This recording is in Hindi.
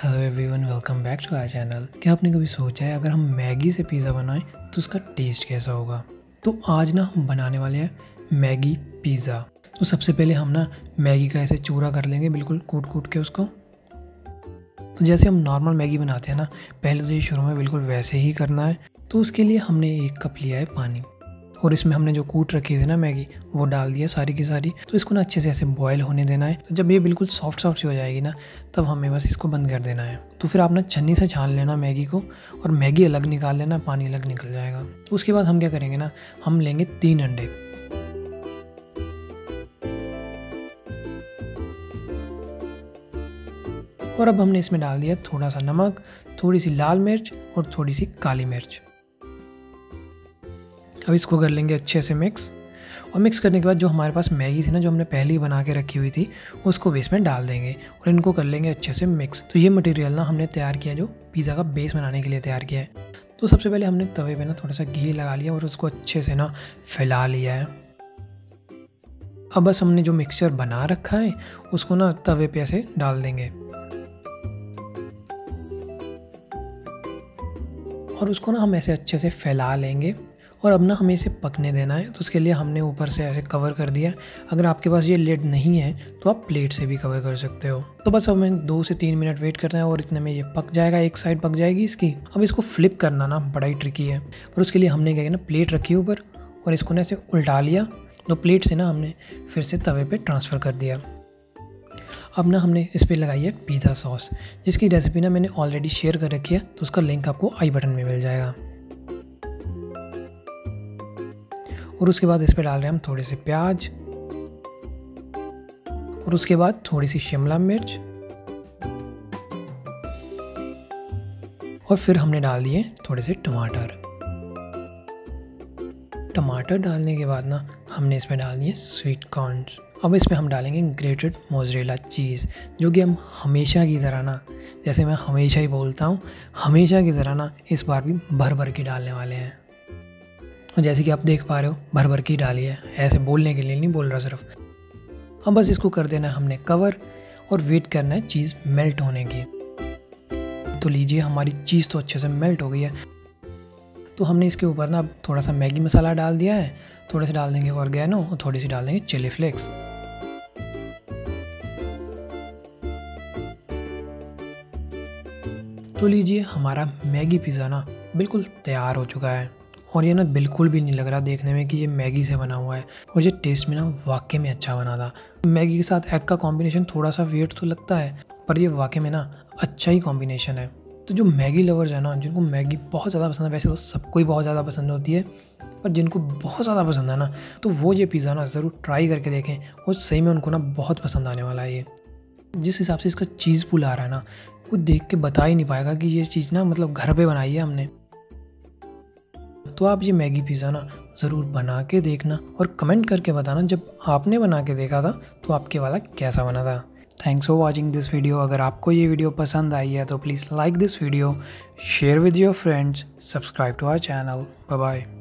Hello everyone welcome back to our channel क्या आपने कभी सोचा है, अगर हम मैगी से पिज़्ज़ा बनाएँ तो उसका टेस्ट कैसा होगा? तो आज ना हम बनाने वाले हैं मैगी पिज़्ज़ा तो सबसे पहले हम ना मैगी का ऐसे चूरा कर लेंगे, बिल्कुल कूट कूट के उसको। तो जैसे हम नॉर्मल मैगी बनाते हैं ना, पहले तो ये शुरू में बिल्कुल वैसे ही करना है। तो उसके लिए हमने एक कप लिया है पानी। और इसमें हमने जो कूट रखी थी ना मैगी, वो डाल दिया सारी की सारी। तो इसको ना अच्छे से ऐसे बॉयल होने देना है। तो जब ये बिल्कुल सॉफ्ट सॉफ्ट सी हो जाएगी ना, तब हमें बस इसको बंद कर देना है। तो फिर आप ना छन्नी से छान लेना मैगी को और मैगी अलग निकाल लेना, पानी अलग निकल जाएगा। तो उसके बाद हम क्या करेंगे ना, हम लेंगे तीन अंडे। और अब हमने इसमें डाल दिया थोड़ा सा नमक, थोड़ी सी लाल मिर्च और थोड़ी सी काली मिर्च। अब इसको कर लेंगे अच्छे से मिक्स और मिक्स करने के बाद जो हमारे पास मैगी थी ना, जो हमने पहले ही बना के रखी हुई थी, उसको बेस में डाल देंगे और इनको कर लेंगे अच्छे से मिक्स तो ये मटेरियल ना हमने तैयार किया, जो पिज़्ज़ा का बेस बनाने के लिए तैयार किया है। तो सबसे पहले हमने तवे पे ना थोड़ा सा घी लगा लिया और उसको अच्छे से ना फैला लिया है। अब बस हमने जो मिक्सचर बना रखा है, उसको ना तवे पे ऐसे डाल देंगे। और उसको ना हम ऐसे अच्छे से फैला लेंगे। और अब ना हमें इसे पकने देना है तो उसके लिए हमने ऊपर से ऐसे कवर कर दिया। अगर आपके पास ये लेड नहीं है तो आप प्लेट से भी कवर कर सकते हो। तो बस अब हमें दो से तीन मिनट वेट करना है और इतने में ये पक जाएगा, एक साइड पक जाएगी इसकी। अब इसको फ्लिप करना ना, बड़ा ही ट्रिकी है। पर उसके लिए हमने क्या किया ना प्लेट रखी ऊपर और इसको ना ऐसे उल्टा लिया। तो प्लेट से ना हमने फिर से तवे पर ट्रांसफ़र कर दिया। अब ना हमने इस पर लगाई है पिज़्ज़ा सॉस जिसकी रेसिपी ना मैंने ऑलरेडी शेयर कर रखी है तो उसका लिंक आपको आई बटन में मिल जाएगा। और उसके बाद इस पर डाल रहे हैं हम थोड़े से प्याज। और उसके बाद थोड़ी सी शिमला मिर्च। और फिर हमने डाल दिए थोड़े से टमाटर। टमाटर डालने के बाद ना हमने इसमें डाल दिए स्वीट कॉर्नस अब इसमें हम डालेंगे ग्रेटेड मोजरेला चीज़ जो कि हम हमेशा की तरह ना, जैसे मैं हमेशा ही बोलता हूँ, हमेशा की तरह ना इस बार भी भर भर के डालने वाले हैं। और जैसे कि आप देख पा रहे हो भर भर की डाली है। ऐसे बोलने के लिए नहीं बोल रहा सिर्फ़। अब बस इसको कर देना हमने कवर और वेट करना है चीज़ मेल्ट होने की। तो लीजिए, हमारी चीज़ तो अच्छे से मेल्ट हो गई है। तो हमने इसके ऊपर ना थोड़ा सा मैगी मसाला डाल दिया है। थोड़े से डाल देंगे ऑर्गेनो और थोड़ी सी डाल देंगे चिली फ्लेक्स तो लीजिए, हमारा मैगी पिज़्ज़ा ना बिल्कुल तैयार हो चुका है। और ये ना बिल्कुल भी नहीं लग रहा देखने में कि ये मैगी से बना हुआ है। और ये टेस्ट में ना वाकई में अच्छा बना था। मैगी के साथ एग का कॉम्बिनेशन थोड़ा सा वेट तो लगता है, पर ये वाकई में ना अच्छा ही कॉम्बिनेशन है। तो जो मैगी लवर्स है ना, जिनको मैगी बहुत ज़्यादा पसंद है, वैसे तो सबको ही बहुत ज़्यादा पसंद होती है, पर जिनको बहुत ज़्यादा पसंद है ना तो वो ये पिज़्ज़ा ना ज़रूर ट्राई करके देखें, और सही में उनको ना बहुत पसंद आने वाला है ये। जिस हिसाब से इसका चीज़ पुल आ रहा है ना, वो देख के बता ही नहीं पाएगा कि ये चीज़ ना मतलब घर पे बनाई है हमने। तो आप ये मैगी पिज़्ज़ा ना ज़रूर बना के देखना और कमेंट करके बताना जब आपने बना के देखा था तो आपके वाला कैसा बना था। Thanks for watching this video अगर आपको ये वीडियो पसंद आई है तो please like this video share with your friends subscribe to our channel bye bye